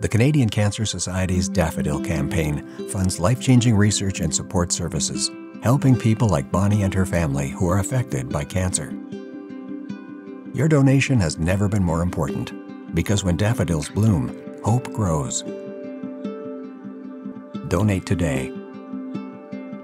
The Canadian Cancer Society's Daffodil Campaign funds life changing research and support services, helping people like Bonnie and her family who are affected by cancer. Your donation has never been more important because when daffodils bloom, hope grows. Donate today